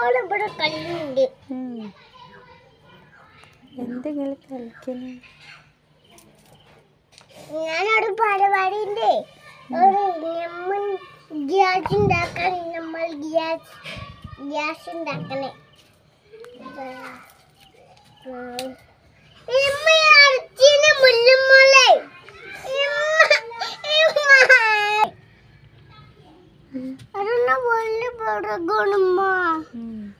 മുല്ലമോൾ ഇവിടെ കല്ലുണ്ട് എന്തെങ്കിലും കളിക്കുന്നു? ഞാനവിടെ പരിപാടിയുണ്ട് ഒരു നമ്മൾ ഗ്യാസ് ഉണ്ടാക്കാൻ നമ്മൾ ഗ്യാസ് ഗ്യാസ് ഉണ്ടാക്കണേ. 了吗？嗯。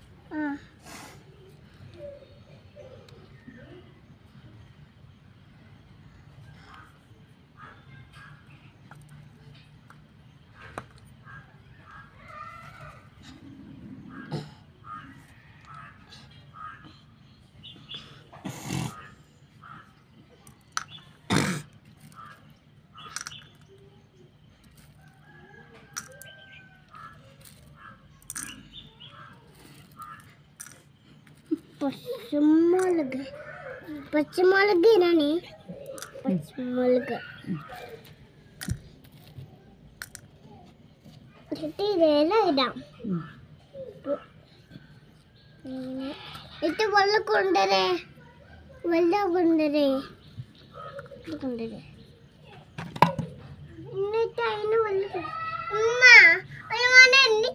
പച്ചമുളക്. പച്ചമുളക് ഇടാണ് പച്ചമുളക്. എന്നിട്ട് ഇടാം. എന്നിട്ട് വെള്ളം കൊണ്ടുവരേ. വെള്ളം കൊണ്ടുവരേ. കൊണ്ടുവരേ. എന്നിട്ട് അതിന് വെള്ളം ഉമ്മ ഉമ്മ മോനെ എന്നെ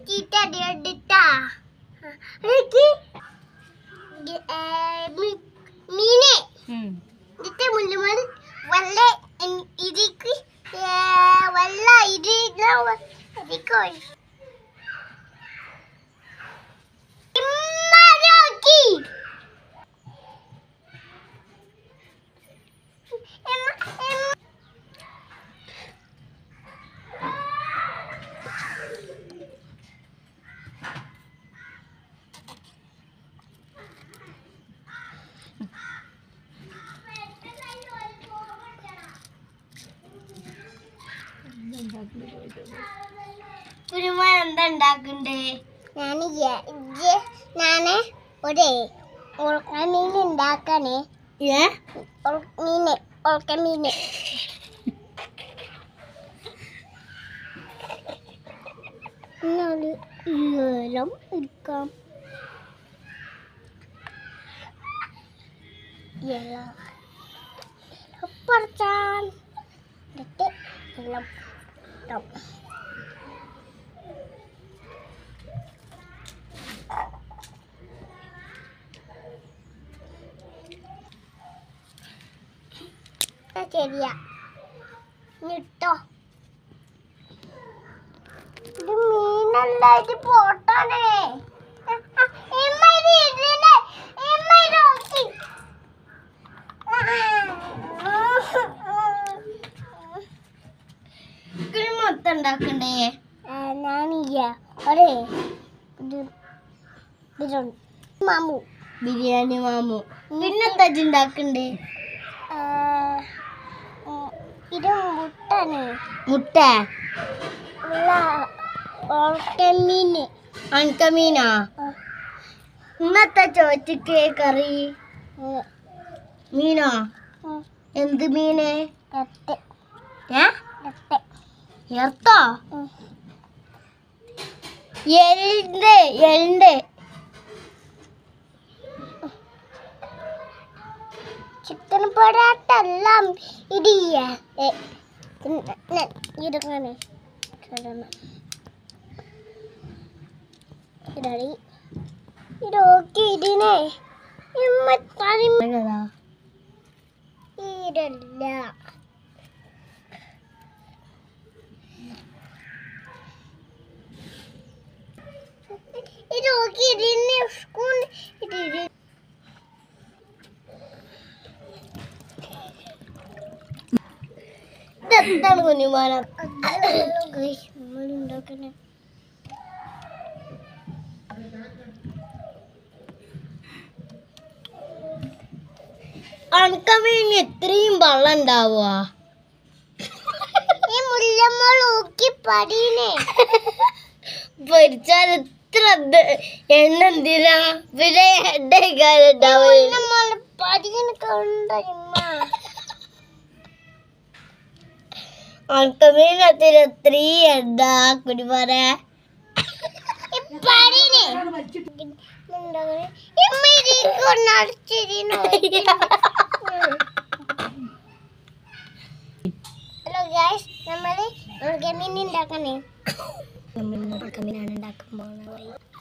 boy. Thank you. ഇമ്മ- ഇമ്മ- കുരുമാൻ എന്താ ഉണ്ടാക്കണ്ടേ ഞാൻ ഞാൻ ഒരു ഉൾക്കമീൻ ഉണ്ടാക്കണേ ഏ? മീന് ഉൾക്കമീന് ഏലം എടുക്കാം. ഏലം പറിച്ചാൽ. എന്നിട്ട് വെള്ളം ഇടാം. ശരിയാ. ഇട്ടോ. ഇത് മീനല്ല ഇത് പോട്ടാണേ ഉണ്ടാക്കണ്ടേ? ഞാനില്ല. ഒരേ മാമു. ബിരിയാണി മാമു. പിന്നെന്താ ഉണ്ടാക്കണ്ടേ? ഇത് മുട്ടാണ് മുട്ട? അൺകമീനാ ഇന്നത്തെ ചോറ്റക്ക് കറി? മീനോ? എന്ത് മീനെ? എർത്തോ. എലിന്റെ ചിക്കൻ പൊറാട്ട എല്ലാം ഇടിയ ഇടങ്ങനെ ഇടണം. ഇടടി. ഇതൊക്കെ ഇതിനെ ഇമ്മത്താരി ഇടല്ല ഇതൊക്കെ ഇതിനെ സ്കൂൾ ഇതിന് ഇതെന്താണ് കുഞ്ഞുമാന നമ്മളുണ്ടാക്കണേ ഇത്രയും വെള്ളം ഉണ്ടാവുക പൊരിച്ചാൽ ഇത്ര എണ്ണ എന്തിനാ? പിന്നെ എണ്ണ മുല്ലമ്മൾ പടീനെ കണ്ട ഇമ്മ അണക്കമീനത്തിന് ഇത്രയും എണ്ണ കുഞ്ഞുമാനെ ഈ പടീനെ ഉണ്ടാക്കണേ ഇമ്മ ഇതിലേക്ക് നടത്തിരുന്നു ഹലോ ഗൈസ് നമ്മൾ ഗമീൻ ഉണ്ടാക്കണേ നമ്മൾ കമ്മിനാണ് ഉണ്ടാക്കാൻ പോകുന്നത്